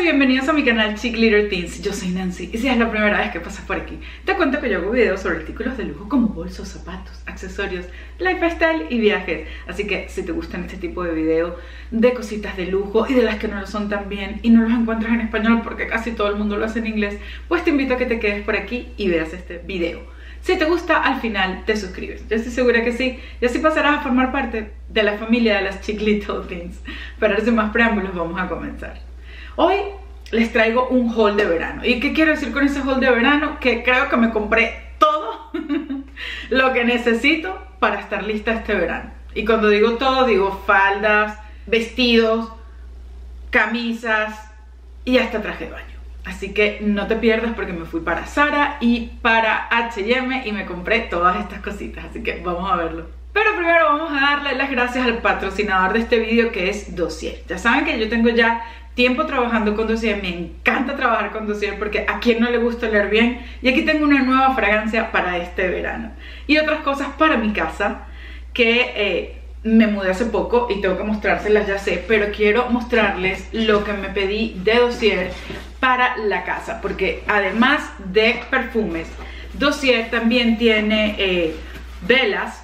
y bienvenidos a mi canal Chic Little Teens, yo soy Nancy y si es la primera vez que pasas por aquí te cuento que yo hago videos sobre artículos de lujo como bolsos, zapatos, accesorios, lifestyle y viajes así que si te gustan este tipo de videos de cositas de lujo y de las que no lo son tan bien y no los encuentras en español porque casi todo el mundo lo hace en inglés pues te invito a que te quedes por aquí y veas este video si te gusta, al final te suscribes. Yo estoy segura que sí. Y así pasarás a formar parte de la familia de las Chic Little Teens. Pero sin más preámbulos, vamos a comenzar. Hoy les traigo un haul de verano. ¿Y qué quiero decir con ese haul de verano? Que creo que me compré todo lo que necesito para estar lista este verano. Y cuando digo todo, digo faldas, vestidos, camisas y hasta traje de baño. Así que no te pierdas porque me fui para Zara y para H&M y me compré todas estas cositas. Así que vamos a verlo. Pero primero vamos a darle las gracias al patrocinador de este vídeo que es Dossier. Ya saben que yo tengo ya tiempo trabajando con Dossier, me encanta trabajar con Dossier porque a quien no le gusta leer bien. Y aquí tengo una nueva fragancia para este verano. Y otras cosas para mi casa que eh, me mudé hace poco y tengo que mostrárselas ya sé, pero quiero mostrarles lo que me pedí de Dossier para la casa porque además de perfumes, Dossier también tiene eh, velas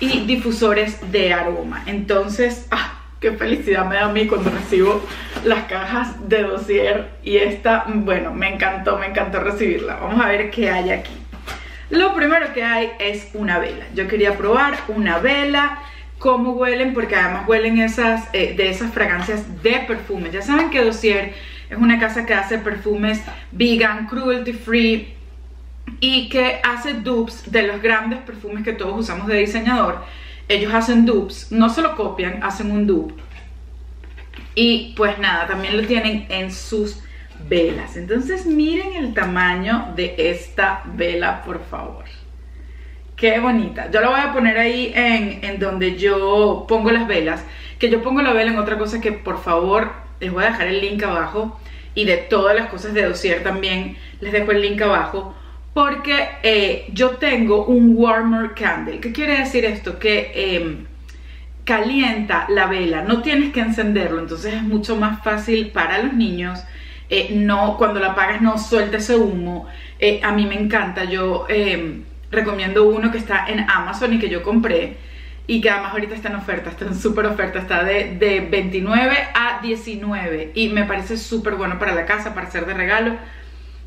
y difusores de aroma. Entonces, ah, qué felicidad me da a mí cuando recibo las cajas de dossier y esta, bueno, me encantó, me encantó recibirla. Vamos a ver qué hay aquí. Lo primero que hay es una vela. Yo quería probar una vela, cómo huelen, porque además huelen esas, eh, de esas fragancias de perfume. Ya saben que Dossier es una casa que hace perfumes vegan, cruelty free y que hace dupes de los grandes perfumes que todos usamos de diseñador ellos hacen dupes, no se lo copian, hacen un dupe. Y pues nada, también lo tienen en sus velas. Entonces miren el tamaño de esta vela, por favor. Qué bonita. Yo la voy a poner ahí en, en donde yo pongo las velas. Que yo pongo la vela en otra cosa que por favor les voy a dejar el link abajo. Y de todas las cosas de dossier también les dejo el link abajo porque eh, yo tengo un warmer candle. ¿Qué quiere decir esto? Que em, calienta la vela, no tienes que encenderlo, entonces es mucho más fácil para los niños. Eh, no, cuando la apagas no suelta ese humo. Eh, a mí me encanta, yo em, recomiendo uno que está en Amazon y que yo compré y que además ahorita está en oferta, está en súper oferta, está de, de 29 a 19 y me parece súper bueno para la casa, para hacer de regalo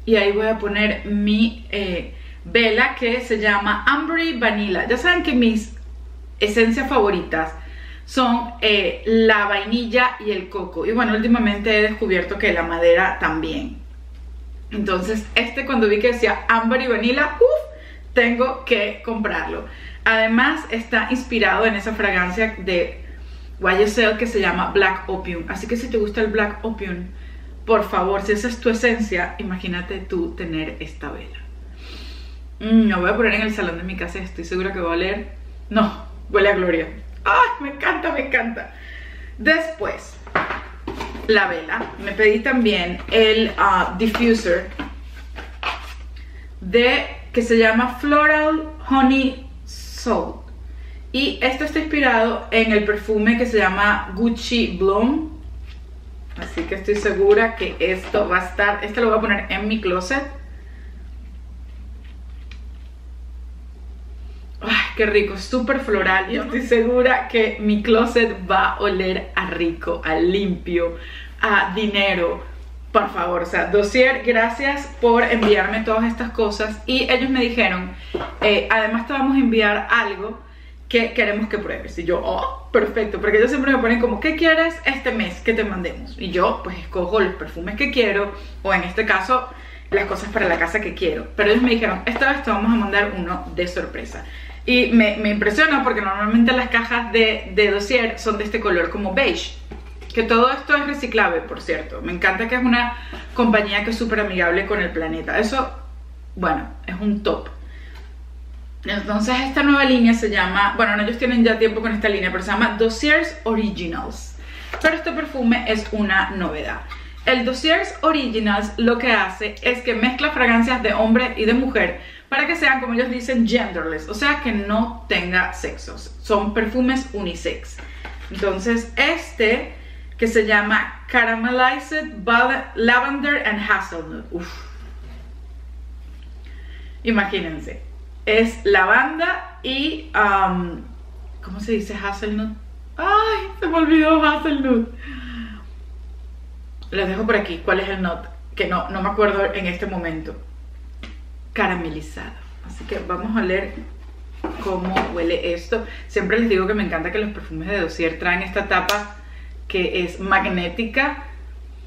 y ahí voy a poner mi eh, vela que se llama Ambery Vanilla. Ya saben que mis esencias favoritas son eh, la vainilla y el coco. Y bueno, últimamente he descubierto que la madera también. Entonces, este cuando vi que decía Amber y Vanilla, uff, tengo que comprarlo. Además, está inspirado en esa fragancia de YSL que se llama Black Opium. Así que si te gusta el Black Opium, por favor, si esa es tu esencia, imagínate tú tener esta vela. Mm, voy a poner en el salón de mi casa, estoy segura que va a oler. No, huele a gloria. ¡Ay, me encanta, me encanta! Después, la vela. Me pedí también el uh, diffuser de que se llama Floral Honey Soul. Y esto está inspirado en el perfume que se llama Gucci Bloom Así que estoy segura que esto va a estar, este lo voy a poner en mi closet. Ay, qué rico, súper floral. Y estoy segura que mi closet va a oler a rico, a limpio, a dinero. Por favor, o sea, Dossier, gracias por enviarme todas estas cosas. Y ellos me dijeron, eh, además te vamos a enviar algo que queremos que pruebes. Y yo, oh, perfecto, porque ellos siempre me ponen como, ¿qué quieres este mes que te mandemos? Y yo, pues escojo los perfumes que quiero, o en este caso, las cosas para la casa que quiero. Pero ellos me dijeron, esta vez te vamos a mandar uno de sorpresa. Y me, me impresiona porque normalmente las cajas de, de dossier son de este color como beige. Que todo esto es reciclable, por cierto. Me encanta que es una compañía que es súper amigable con el planeta. Eso, bueno, es un top. Entonces esta nueva línea se llama, bueno, ellos tienen ya tiempo con esta línea, pero se llama Dossiers Originals. Pero este perfume es una novedad. El Dossiers Originals lo que hace es que mezcla fragancias de hombre y de mujer para que sean, como ellos dicen, genderless, o sea, que no tenga sexos. Son perfumes unisex. Entonces este que se llama Caramelized Lavender and Hazelnut. Uf. Imagínense, es lavanda y, um, ¿cómo se dice hazelnut? ¡Ay! Se me olvidó hazelnut. Les dejo por aquí cuál es el nut, que no, no me acuerdo en este momento. Caramelizado. Así que vamos a leer cómo huele esto. Siempre les digo que me encanta que los perfumes de dossier traen esta tapa que es magnética.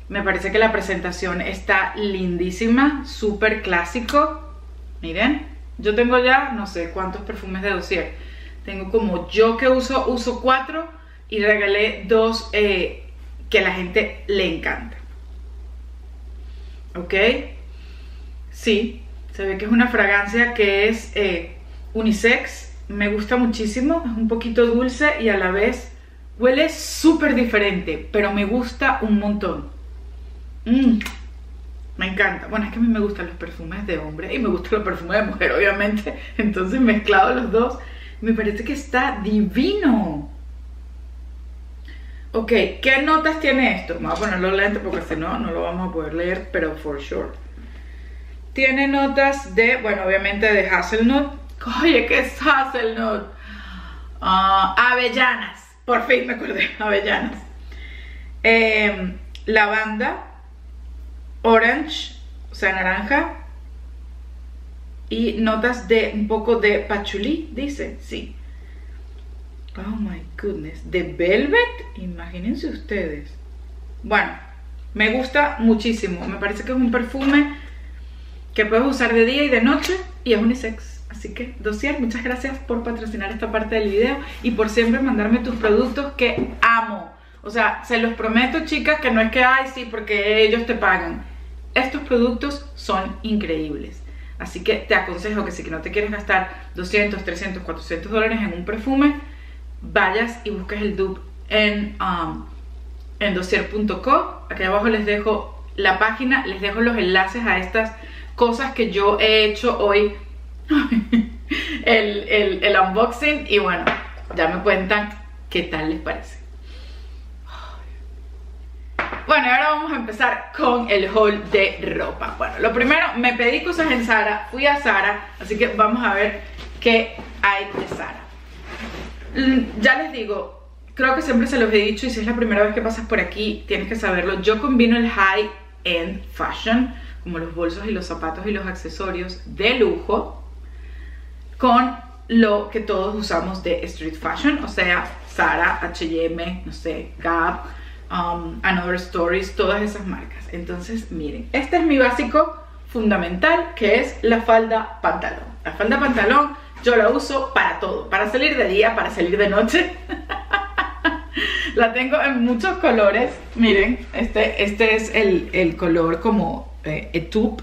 Me parece que la presentación está lindísima, súper clásico. Miren, yo tengo ya no sé cuántos perfumes de dossier. Tengo como yo que uso, uso cuatro y regalé dos eh, que a la gente le encanta. ¿Ok? Sí, se ve que es una fragancia que es eh, unisex. Me gusta muchísimo, es un poquito dulce y a la vez huele súper diferente, pero me gusta un montón. Mmm me encanta. Bueno, es que a mí me gustan los perfumes de hombre y me gustan los perfumes de mujer, obviamente. Entonces mezclado los dos, me parece que está divino. Ok, ¿qué notas tiene esto? Vamos a ponerlo lento porque si no, no lo vamos a poder leer, pero for sure. Tiene notas de, bueno, obviamente de hazelnut. Oye, ¿qué es hazelnut? Ah, avellanas. Por fin me acordé, avellanas. Eh, lavanda orange, o sea, naranja. Y notas de un poco de patchouli, dice, sí. Oh my goodness, de velvet, imagínense ustedes. Bueno, me gusta muchísimo. Me parece que es un perfume que puedes usar de día y de noche y es unisex. Así que, Dossier, muchas gracias por patrocinar esta parte del video y por siempre mandarme tus productos que amo. O sea, se los prometo, chicas, que no es que, ay, sí, porque ellos te pagan estos productos son increíbles. Así que te aconsejo que si no te quieres gastar 200, 300, 400 dólares en un perfume, vayas y busques el dupe en, um. Aquí abajo les dejo la página, les dejo los enlaces a estas cosas que yo he hecho hoy. el, el unboxing y bueno, ya me cuentan qué tal les parece. Bueno, ahora vamos a empezar con el haul de ropa. Bueno, lo primero, me pedí cosas en Zara, fui a Zara, así que vamos a ver qué hay de Zara. Mm, ya les digo, creo que siempre se los he dicho y si es la primera vez que pasas por aquí, tienes que saberlo. Yo combino el high-end fashion, como los bolsos y los zapatos y los accesorios de lujo, con lo que todos usamos de street fashion, o sea, Zara, H&M, no sé, Gap, um, Another Stories, todas esas marcas. Entonces, miren, este es mi básico fundamental, que es la falda pantalón. La falda pantalón yo la uso para todo, para salir de día, para salir de noche. la tengo en muchos colores. Miren, este, este es el, color como eh, etup.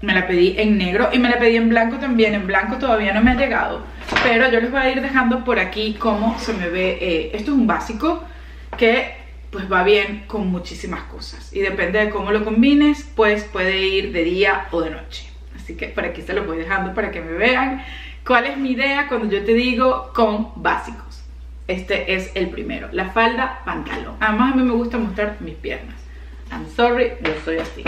Me la pedí en negro y me la pedí en blanco también. En blanco todavía no me ha llegado. Pero yo les voy a ir dejando por aquí cómo se me ve. Eh, esto es un básico que pues va bien con muchísimas cosas. Y depende de cómo lo combines, pues puede ir de día o de noche. Así que por aquí se lo voy dejando para que me vean cuál es mi idea cuando yo te digo con básicos. Este es el primero, la falda pantalón. Además a mí me gusta mostrar mis piernas. I'm sorry, yo soy así.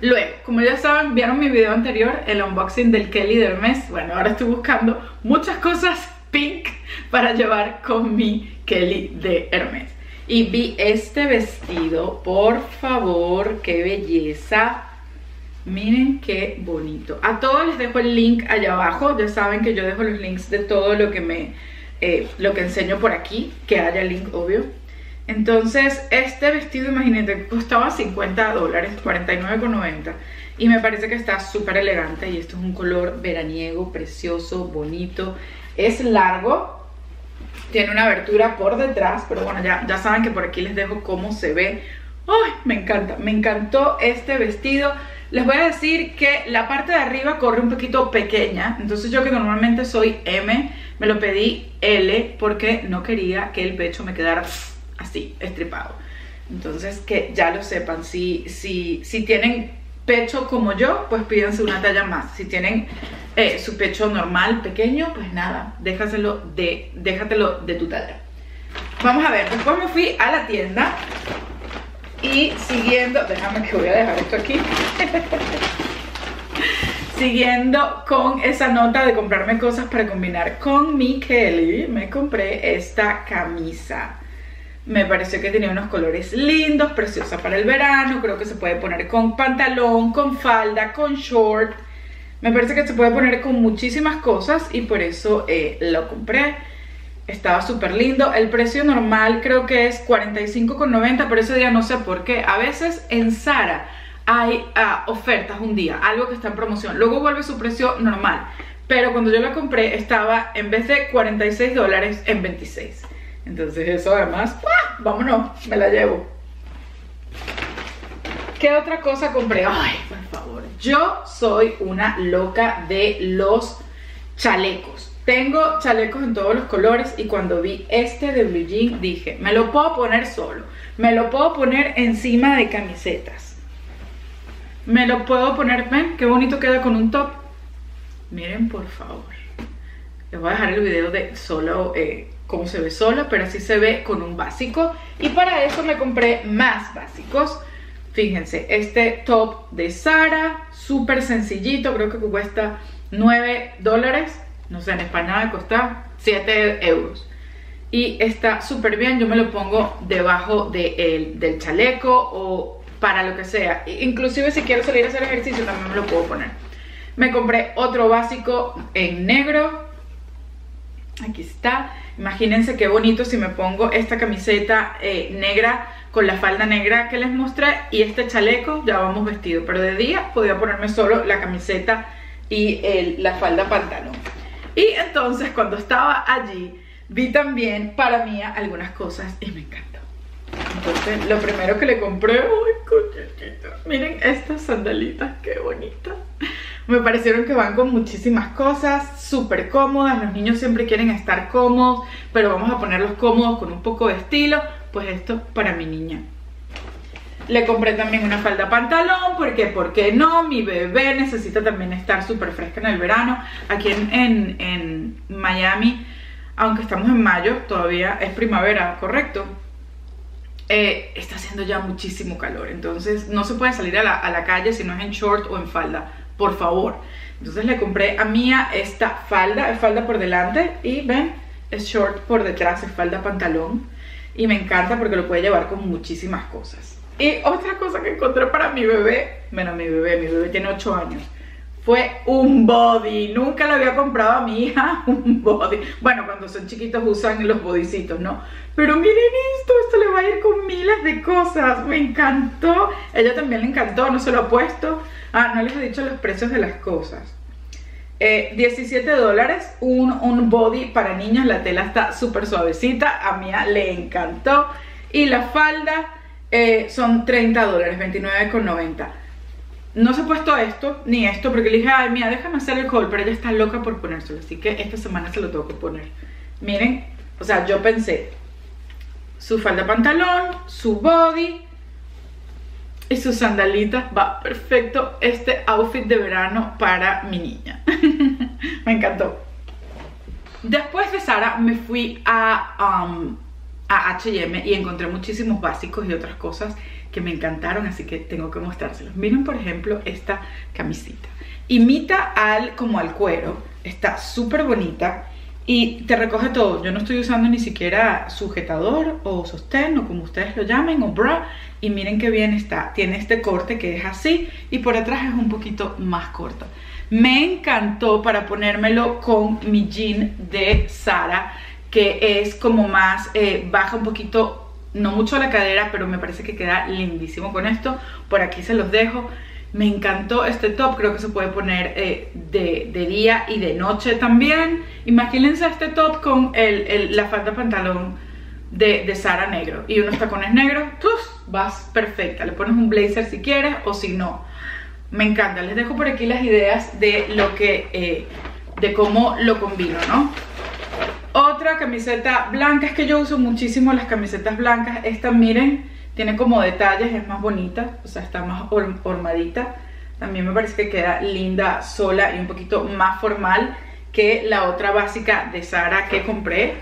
Luego, como ya saben, vieron mi video anterior, el unboxing del Kelly de Hermes. Bueno, ahora estoy buscando muchas cosas pink para llevar con mi Kelly de Hermes y vi este vestido, por favor, qué belleza. Miren qué bonito. A todos les dejo el link allá abajo. Ya saben que yo dejo los links de todo lo que me eh, lo que enseño por aquí, que haya link obvio. Entonces, este vestido, imagínate, costaba 50 dólares, 49,90. Y me parece que está súper elegante. Y esto es un color veraniego, precioso, bonito. Es largo, tiene una abertura por detrás, pero bueno, ya, ya saben que por aquí les dejo cómo se ve. ¡Ay! Me encanta, me encantó este vestido. Les voy a decir que la parte de arriba corre un poquito pequeña, entonces yo que normalmente soy M, me lo pedí L porque no quería que el pecho me quedara así, estripado. Entonces que ya lo sepan, si, si, si tienen pecho como yo, pues pídanse una talla más. Si tienen eh, su pecho normal, pequeño, pues nada, déjaselo de, déjatelo de tu talla. vamos a ver, después me fui a la tienda y siguiendo, déjame que voy a dejar esto aquí. Siguiendo con esa nota de comprarme cosas para combinar con mi Kelly, me compré esta camisa. Me pareció que tenía unos colores lindos, preciosa para el verano. Creo que se puede poner con pantalón, con falda, con short. Me parece que se puede poner con muchísimas cosas y por eso eh, lo compré. Estaba súper lindo. El precio normal creo que es $45,90, pero ese día no sé por qué. A veces en Zara hay ah, ofertas un día, algo que está en promoción. Luego vuelve su precio normal. Pero cuando yo la compré estaba en vez de 46 dólares en 26. Entonces eso además, vámonos, me la llevo. ¿Qué otra cosa compré? Ay, por favor. Yo soy una loca de los chalecos. Tengo chalecos en todos los colores y cuando vi este de blue jean dije, me lo puedo poner solo. Me lo puedo poner encima de camisetas me lo puedo poner, ven, qué bonito queda con un top. Miren, por favor. Les voy a dejar el video de solo eh, cómo se ve solo, pero así se ve con un básico. Y para eso me compré más básicos. Fíjense, este top de Sara, súper sencillito, creo que cuesta 9 dólares. No sé, en España cuesta 7 euros. Y está súper bien, yo me lo pongo debajo del chaleco o para lo que sea. Inclusive si quiero salir a hacer ejercicio también me lo puedo poner. Me compré otro básico en negro. Aquí está. Imagínense qué bonito si me pongo esta camiseta eh, negra con la falda negra que les mostré y este chaleco, ya vamos vestido. Pero de día podía ponerme solo la camiseta y la falda pantalón. Y entonces cuando estaba allí vi también para mí algunas cosas y me encanta. Entonces, lo primero que le compré, miren estas sandalitas, qué bonitas. Me parecieron que van con muchísimas cosas, súper cómodas, los niños siempre quieren estar cómodos, pero vamos a ponerlos cómodos con un poco de estilo, pues esto para mi niña. Le compré también una falda pantalón, porque, ¿por qué no? Mi bebé necesita también estar súper fresca en el verano. Aquí en, en Miami, aunque estamos en mayo, todavía es primavera, ¿correcto? Eh, está haciendo ya muchísimo calor. Entonces no se puede salir a la, calle si no es en short o en falda, por favor. Entonces le compré a Mía esta falda, es falda por delante y ven, es short por detrás, es falda pantalón. Y me encanta porque lo puede llevar con muchísimas cosas. Y otra cosa que encontré para mi bebé, bueno, mi bebé, mi bebé tiene 8 años fue un body. Nunca le había comprado a mi hija un body. Bueno, cuando son chiquitos usan los bodycitos, ¿no? Pero miren esto, esto le va a ir con miles de cosas. Me encantó. Ella también le encantó, no se lo ha puesto. Ah, no les he dicho los precios de las cosas. 17 eh, dólares, un, un, body para niños, la tela está súper suavecita, a Mía le encantó. Y la falda eh, son 30 dólares, 29,90 no se ha puesto esto, ni esto, porque le dije, ay, mira, déjame hacer el haul, pero ella está loca por ponérselo, así que esta semana se lo tengo que poner. Miren, o sea, yo pensé, su falda pantalón, su body y sus sandalitas, va perfecto este outfit de verano para mi niña. me encantó. Después de Sara me fui a, um, a H&M y encontré muchísimos básicos y otras cosas que me encantaron, así que tengo que mostrárselos. Miren, por ejemplo, esta camisita. Imita al, como al cuero, está súper bonita y te recoge todo. Yo no estoy usando ni siquiera sujetador o sostén o como ustedes lo llamen o bra. Y miren qué bien está. Tiene este corte que es así y por atrás es un poquito más corto. Me encantó para ponérmelo con mi jean de Sara que es como más, eh, baja un poquito no mucho la cadera, pero me parece que queda lindísimo con esto. Por aquí se los dejo. Me encantó este top, creo que se puede poner eh, de, día y de noche también. Imagínense este top con el, la falda pantalón de, de, Sara negro y unos tacones negros, ¡tuf! vas perfecta. Le pones un blazer si quieres o si no. Me encanta, les dejo por aquí las ideas de lo que, eh, de cómo lo combino, ¿no? Otra camiseta blanca, es que yo uso muchísimo las camisetas blancas. Esta, miren, tiene como detalles, es más bonita, o sea, está más formadita. También me parece que queda linda sola y un poquito más formal que la otra básica de Sara que compré.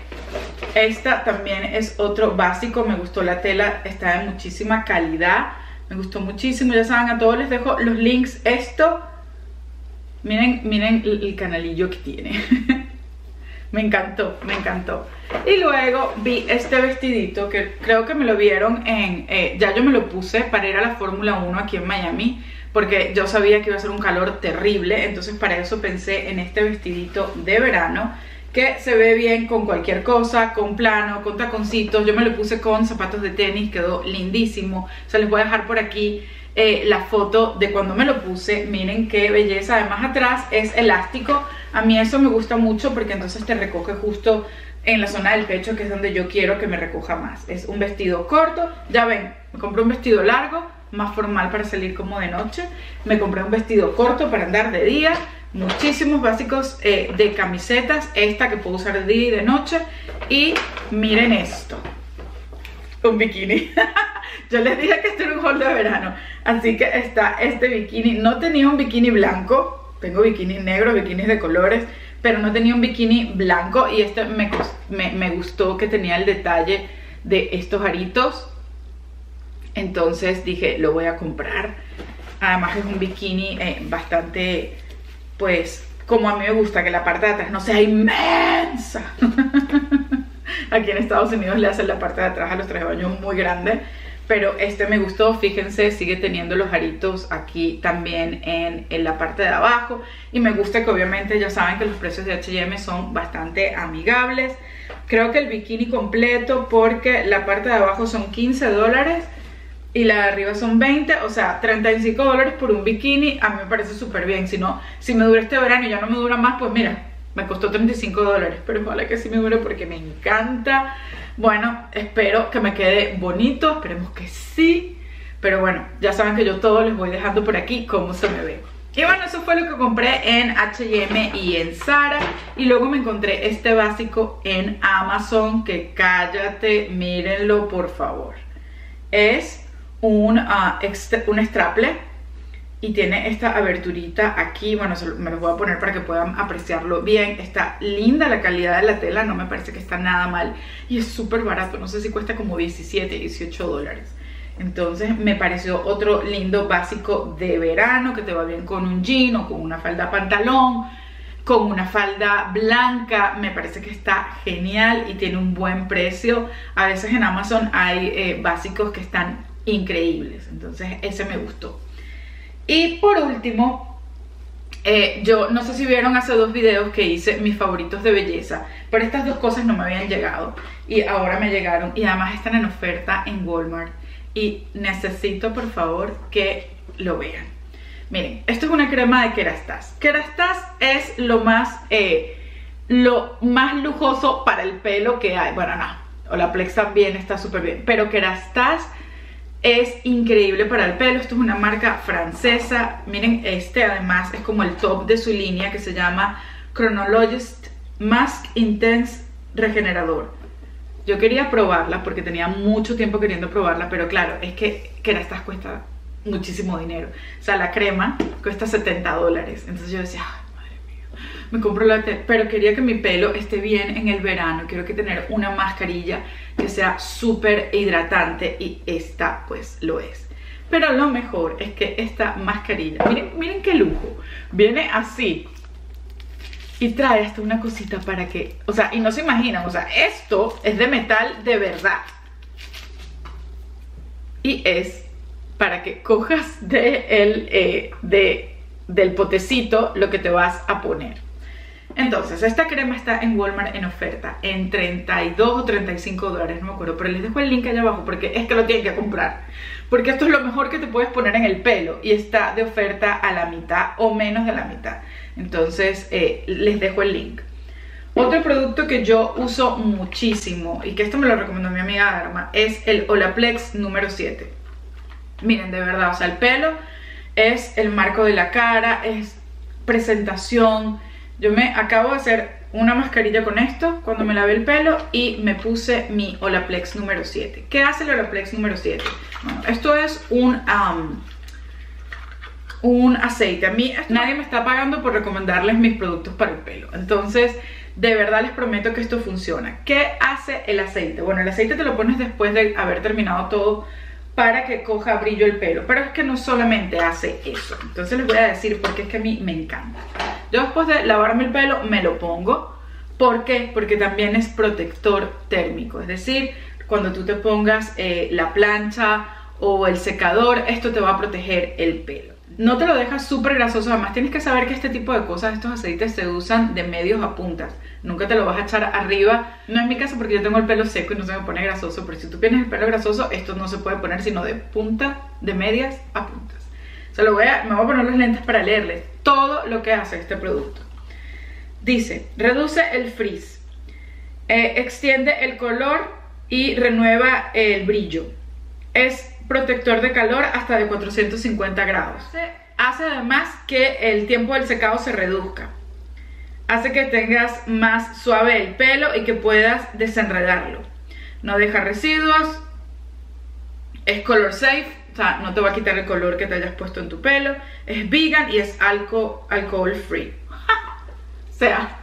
Esta también es otro básico, me gustó la tela, está de muchísima calidad, me gustó muchísimo, ya saben, a todos les dejo los links. Esto, miren, miren el canalillo que tiene. me encantó, me encantó. Y luego vi este vestidito que creo que me lo vieron en, eh, ya yo me lo puse para ir a la Fórmula 1 aquí en Miami porque yo sabía que iba a ser un calor terrible, entonces para eso pensé en este vestidito de verano que se ve bien con cualquier cosa, con plano, con taconcitos. Yo me lo puse con zapatos de tenis, quedó lindísimo. O sea, les voy a dejar por aquí eh, la foto de cuando me lo puse. Miren qué belleza. Además atrás es elástico. A mí eso me gusta mucho porque entonces te recoge justo en la zona del pecho, que es donde yo quiero que me recoja más. Es un vestido corto. Ya ven, me compré un vestido largo, más formal para salir como de noche. Me compré un vestido corto para andar de día muchísimos básicos eh, de camisetas, esta que puedo usar de día y de noche y miren esto, un bikini. Yo les dije que este era un haul de verano, así que está este bikini, no tenía un bikini blanco, tengo bikini negro, bikinis de colores, pero no tenía un bikini blanco y este me, me, gustó que tenía el detalle de estos aritos, entonces dije lo voy a comprar, además es un bikini eh, bastante pues como a mí me gusta que la parte de atrás no sea inmensa. Aquí en Estados Unidos le hacen la parte de atrás a los trajes de baño muy grande. Pero este me gustó, fíjense, sigue teniendo los aritos aquí también en, en la parte de abajo. Y me gusta que obviamente ya saben que los precios de H&M son bastante amigables. Creo que el bikini completo porque la parte de abajo son 15 dólares y la de arriba son 20, o sea, 35 dólares por un bikini, a mí me parece súper bien. Si no, si me dura este verano y ya no me dura más, pues mira, me costó 35 dólares, pero ojalá que sí me dure porque me encanta. Bueno, espero que me quede bonito, esperemos que sí. Pero bueno, ya saben que yo todo les voy dejando por aquí cómo se me ve. Y bueno, eso fue lo que compré en H&M y en Zara. Y luego me encontré este básico en Amazon, que cállate, mírenlo por favor. Es un, uh, un straple y tiene esta aberturita aquí, bueno, me lo voy a poner para que puedan apreciarlo bien, está linda la calidad de la tela, no me parece que está nada mal y es súper barato, no sé si cuesta como 17, 18 dólares. Entonces me pareció otro lindo básico de verano que te va bien con un jean o con una falda pantalón, con una falda blanca, me parece que está genial y tiene un buen precio. A veces en Amazon hay eh, básicos que están increíbles. Entonces ese me gustó. Y por último, eh, yo no sé si vieron hace dos videos que hice mis favoritos de belleza, pero estas dos cosas no me habían llegado y ahora me llegaron y además están en oferta en Walmart y necesito por favor que lo vean. Miren, esto es una crema de Kerastase. Kerastase es lo más, eh, lo más lujoso para el pelo que hay. Bueno, no, Olaplex también está súper bien, pero Kerastase es increíble para el pelo, esto es una marca francesa, miren este además es como el top de su línea que se llama Chronologist Mask Intense Regenerador. Yo quería probarla porque tenía mucho tiempo queriendo probarla, pero claro, es que, que estas cuesta muchísimo dinero. O sea, la crema cuesta 70 dólares. Entonces yo decía, me compro la pero quería que mi pelo esté bien en el verano, quiero que tener una mascarilla que sea súper hidratante y esta pues lo es. Pero lo mejor es que esta mascarilla, miren, miren qué lujo, viene así y trae hasta una cosita para que, o sea, y no se imaginan, o sea, esto es de metal de verdad. Y es para que cojas de el, eh, de, del potecito lo que te vas a poner. Entonces, esta crema está en Walmart en oferta en 32 o 35 dólares, no me acuerdo, pero les dejo el link allá abajo porque es que lo tienen que comprar. Porque esto es lo mejor que te puedes poner en el pelo y está de oferta a la mitad o menos de la mitad. Entonces, eh, les dejo el link. Otro producto que yo uso muchísimo y que esto me lo recomendó mi amiga Arma es el Olaplex número 7. Miren, de verdad, o sea, el pelo es el marco de la cara, es presentación, yo me acabo de hacer una mascarilla con esto cuando me lavé el pelo y me puse mi Olaplex número 7. ¿Qué hace el Olaplex número 7? Bueno, esto es un, un aceite. A mí nadie me está pagando por recomendarles mis productos para el pelo. Entonces, de verdad les prometo que esto funciona. ¿Qué hace el aceite? Bueno, el aceite te lo pones después de haber terminado todo para que coja brillo el pelo. Pero es que no solamente hace eso. Entonces les voy a decir porque es que a mí me encanta. Yo después de lavarme el pelo me lo pongo. ¿Por qué? Porque también es protector térmico. Es decir, cuando tú te pongas eh, la plancha o el secador, esto te va a proteger el pelo. No te lo dejas súper grasoso, además tienes que saber que este tipo de cosas, estos aceites se usan de medios a puntas. Nunca te lo vas a echar arriba. No es mi caso porque yo tengo el pelo seco y no se me pone grasoso, pero si tú tienes el pelo grasoso, esto no se puede poner sino de punta, de medias a puntas. Se lo voy a, me voy a poner los lentes para leerles todo lo que hace este producto. Dice, reduce el frizz, eh, extiende el color y renueva el brillo. Es protector de calor hasta de 450 grados. Hace además que el tiempo del secado se reduzca. Hace que tengas más suave el pelo y que puedas desenredarlo. No deja residuos. Es color safe, o sea, no te va a quitar el color que te hayas puesto en tu pelo. Es vegan y es alcohol, alcohol free. o sea,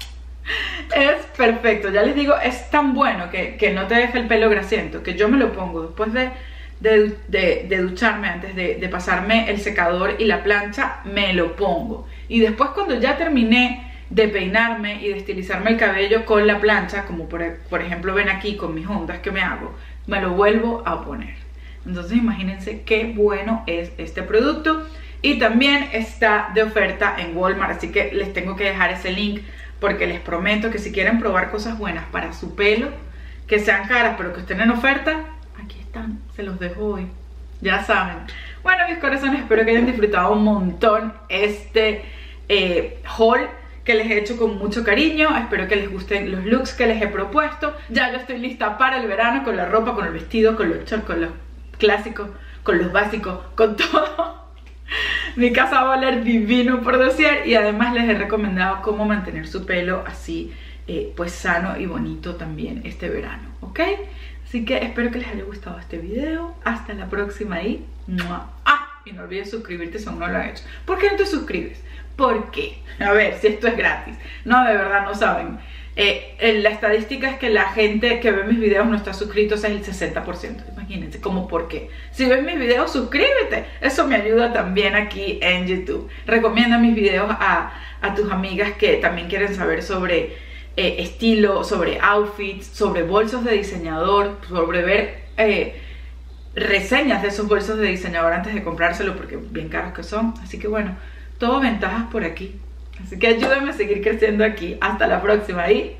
es perfecto. Ya les digo, es tan bueno que, que no te deja el pelo grasiento que yo me lo pongo después de de, ducharme, antes de, pasarme el secador y la plancha, me lo pongo. Y después cuando ya terminé de peinarme y de estilizarme el cabello con la plancha, como por, por ejemplo ven aquí con mis ondas que me hago, me lo vuelvo a poner. Entonces imagínense qué bueno es este producto. Y también está de oferta en Walmart, así que les tengo que dejar ese link porque les prometo que si quieren probar cosas buenas para su pelo, que sean caras pero que estén en oferta, se los dejo hoy. Ya saben. Bueno, mis corazones, espero que hayan disfrutado un montón este eh, haul que les he hecho con mucho cariño. Espero que les gusten los looks que les he propuesto. Ya yo estoy lista para el verano con la ropa, con el vestido, con los shorts, con los clásicos, con los básicos, con todo. Mi casa va a oler divino por dossier y además les he recomendado cómo mantener su pelo así, eh, pues sano y bonito también este verano, ¿ok? Así que espero que les haya gustado este video. Hasta la próxima y... Ah, y no olvides suscribirte si aún no lo has hecho. ¿Por qué no te suscribes? ¿Por qué? A ver, si esto es gratis. No, de verdad, no saben. Eh, la estadística es que la gente que ve mis videos no está suscrito, es el 60%. Imagínense, ¿cómo por qué? Si ves mis videos, suscríbete. Eso me ayuda también aquí en YouTube. Recomienda mis videos a, a tus amigas que también quieren saber sobre eh, estilo, sobre outfits, sobre bolsos de diseñador, sobre ver eh, reseñas de esos bolsos de diseñador antes de comprárselo porque bien caros que son. Así que bueno, todo ventajas por aquí. Así que ayúdenme a seguir creciendo aquí. Hasta la próxima y